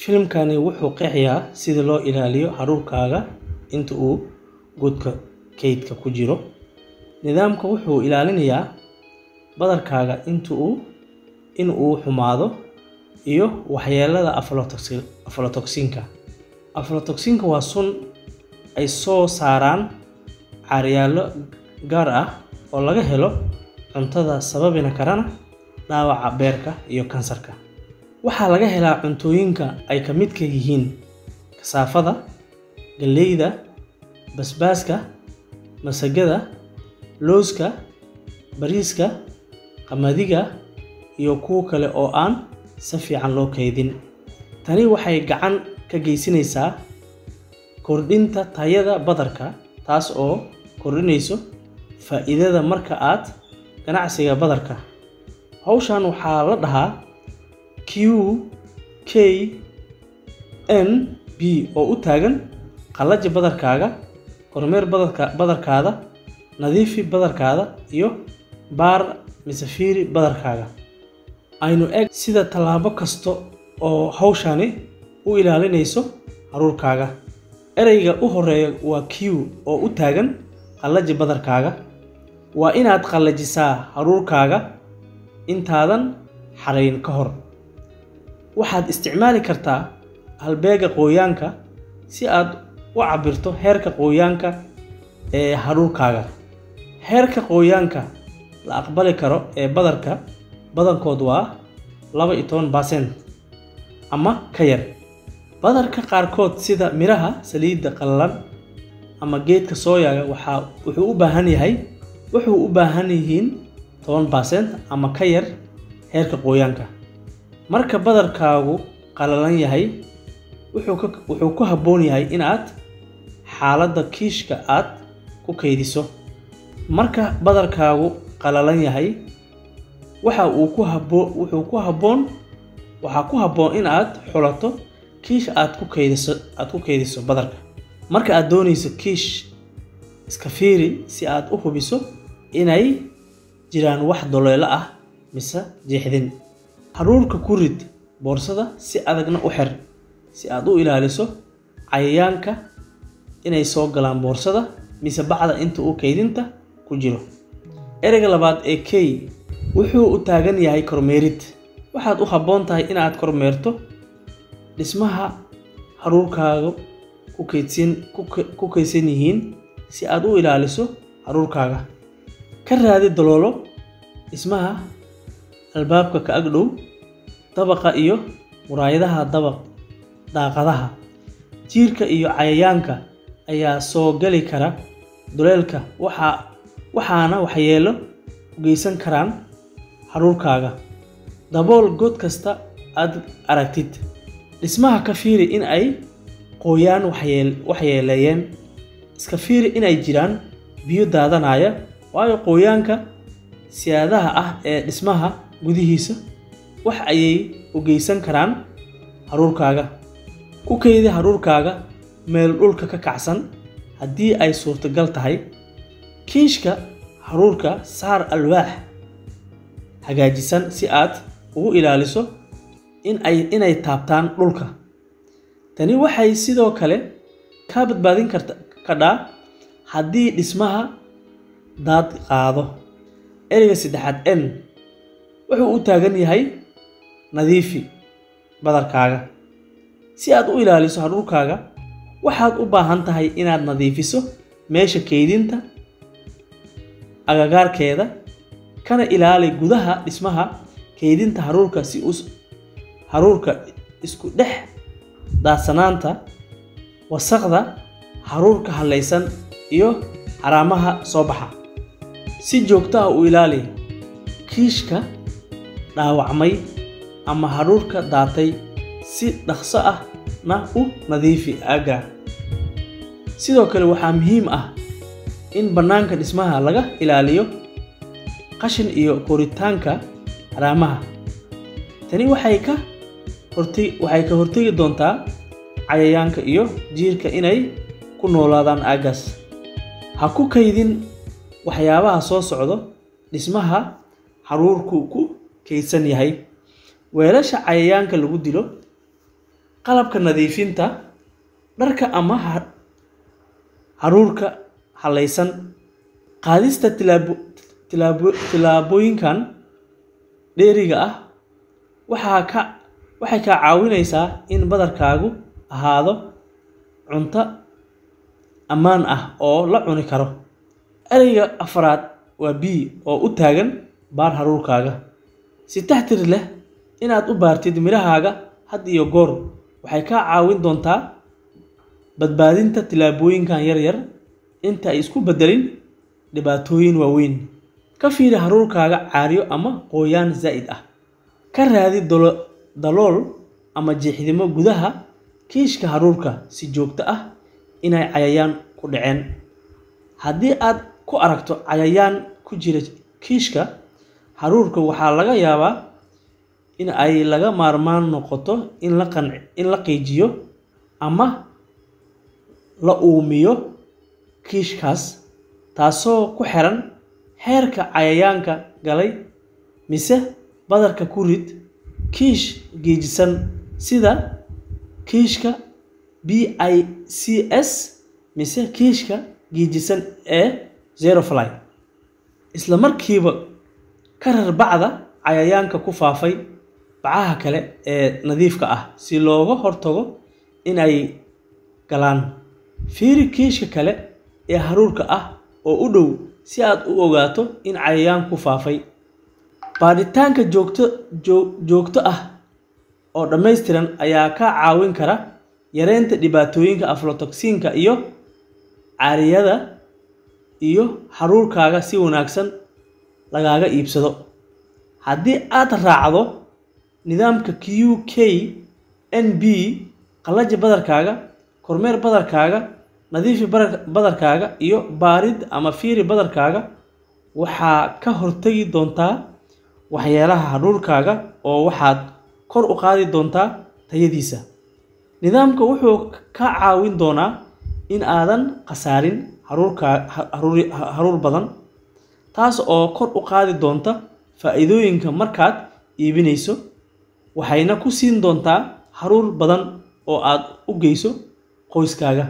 Filimkani wuxuu qeexayaa sida loo ilaaliyo hadhuudhkaaga inta uu godka kaydka ku jiro. Nidaamkan wuxuu ilaalinayaa badarkaaga in uu xumaado iyo waxyeellada aflatoxin-ka. Aflatoxin-ka waa sun ay soo saaraan cayayaanno gaar ah oo laga helo cuntada sababi karana dhaawaca beerka iyo kansarka. Waxaa laga helaa cuntooyinka ay ka midka yihiin kasaafada, galleyda, basbaaska, masagada, lawska, bariiska, qamadiga, iyo kuwo kale oo aan si fiican loo kaydin. Tani waxay gacan ka geysaneysaa kordhinta tayada badarka, taas oo kordhinaysa faa'iidada marka aad ganacsiga badarka. Hawshan waxaa la dhahaa QKNB oo u taagan Qallaji badarkaaga, Kormeer badarkaada, Nadiifi badarkaada, iyo Baar mise Fiiri badarkaaga. Aynu eeg sida tallaabo kasta oo hawshani u ilaalinayso hadhuudhkaaga. Ereyga u horreeya waa Q oo u taagan Qallaji badarkaaga. Waa inaad qallajisaa hadhuudhkaaga intaadan xareyn ka hor. Waxaad isticmaali kartaa halbeegga qoyaanka si aad u cabbirto heerka qoyaanka ee hadhuudhkaaga. Heerka qoyaanka la aqbali karo ee badarka badankood waa laba iyo toban percent ama ka yar. Badarka qaarkood sida miraha saliidda qallalan ama geedka soya wuxuu u baahan yahay wuxuu u baahan yihiin toban percent ama ka yar heerka qoyaanka. Marka badarkaagu qallalan yahay, wuxuu ku habboon yahay inaad xaaladda kiishka aad ku kaydiso. Marka badarkaagu qallalan yahay, waxa ku habboon waxaa ku habboon in aad xulato kiish aad ku kaydiso badarka. Marka aad doonayso kiish, iska fiiri si aad u hubiso inay jiraan wax daloolo ah mise jeexdin. Hadhuudhka ku rid boorsada si adagna u xir si aad u ilaaliso cayayaanka inay soo galaan boorsada mise bacda inta uu kaydinta ku jiro. Ereyga labaad ee K wuxuu u taagan yahay Kormeerid. Waxaad u habboon tahay inaad kormeerto dhismaha hadhuudhkaagu ku kaydsan yihiin si aad u ilaaliso hadhuudhkaaga. Ka raadi daloolo dhismaha albaabka ka ag dhow, dabaqa iyo muraayadaha daaqadaha. Jiirka iyo cayayaanka ayaa soo gali kara daloolka waxaana waxyeello u geysan karaan hadhuudhkaaga. Dabool god kasta aad aragtid. Dhismaha ka fiiri in ay qoyaan waxyeeleeyeen. Iska fiiri inay jiraan biyo daadanaya, waayo qoyaanka siyaadaha ah ee dhismaha gudihiisa wax ayay u geysan karaan hadhuudhkaaga. Ku kaydi hadhuudhkaaga meel dhulka ka kacsan haddii ay suurtagal tahay. Kiishka hadhuudhka saar alwaax hagaajisan si aad uga ilaaliso inay taabtaan dhulka. Tani waxay sidoo kale kaa badbaadin kartaa haddii dhismaha daad qaado. Ereyga saddexaad N wuxuu u taagan yahay Nadiifi badarkaaga. Si aad u ilaaliso hadhuudhkaaga, waxaad u baahan tahay inaad nadiifiso meesha kaydinta agagaarkeeda, kana ilaali gudaha dhismaha kaydinta hadhuudhka si hadhuudhka isku dhex daadsanaanta, wasakhda, hadhuudhka hallaysan, iyo haramaha soo baxa. Si joogto ah u ilaali kiishka dhaawacmay ama hadhuudhka daatay si dhaqso ahna u nadiifi aagga. Sidoo kale waxaa muhiim ah in bannaanka dhismaha laga ilaaliyo qashin iyo koritaanka haramaha. Tani waxay ka hortagi doontaa cayayaanka iyo jiirka inay ku noolaadaan aaggaas. Ha ku kaydin waxyaabaha soo socda dhismaha hadhuudhku ku kaydsan yahay. Weelasha cayayaanka lagu dilo qalabka nadiifinta dharka ama ha- haruurka halaysan qaadista tilaabo tilaabo tilaabooyinkan dheeriga ah waxaa ka waxay kaa caawinaysaa in badarkaagu ahaado cunto ammaan ah oo la cuni karo ereyga afraad waa b oo u taagan baar haruurkaaga si taxtir leh inaad u baartid midhahaaga had iyo goor waxay kaa caawin doontaa badbaadinta tilaabooyinkan yaryar inta ay isku beddelin dhibaatooyin waaweyn. Ka fiiri haruurkaaga caaryo ama qoyaan zaa'id ah. Ka raadi dalo- dalool ama jeexdimo gudaha kiishka haruurka si joogto ah inay cayayaan ku dhaceen. Haddii aad ku aragto cayayaan ku jira kiishka haruurka waxaa laga yaabaa in ay laga maarmaan noqoto in la qanci in la qiijiyo ama la uumiyo kiishkaas taasoo ku xiran heerka cayayaanka galay mise badarka ku rid kiish geejisan sida kiishka b i c s mise kiishka geejisan ee zerofly isla markiiba ka rar bacda cayayaanka ku faafay bacaha kale ee nadiifka ah si looga hortago in ay galaan. Fiiri kiishka kale ee haruurka ah oo u dhow si aad u ogaato in cayayaan ku faafay. Baadhitaanka joogto joo- joogto ah oo dhammaystiran ayaa kaa caawin kara yareynta dhibaatooyinka aflatoxinka iyo caariyada iyo haruurkaaga si wanaagsan lagaaga iibsado. Haddii aad raacdo nidaamka q k n b qallaji badarkaaga kormeer badarkaaga nadiifi badarkaaga iyo baarid ama fiiri badarkaaga waxaa ka hortagi doontaa waxyeelaha haruurkaaga oo waxaad kor u qaadi doontaa tayadiisa. Nidaamka wuxuu ka caawin doonaa in aadan khasaarin haruur badan taas oo kor u qaadi doonta faa'iidooyinka markaad iibinayso waxayna ku siin doontaa haruur badan oo aad u geyso qoyskaaga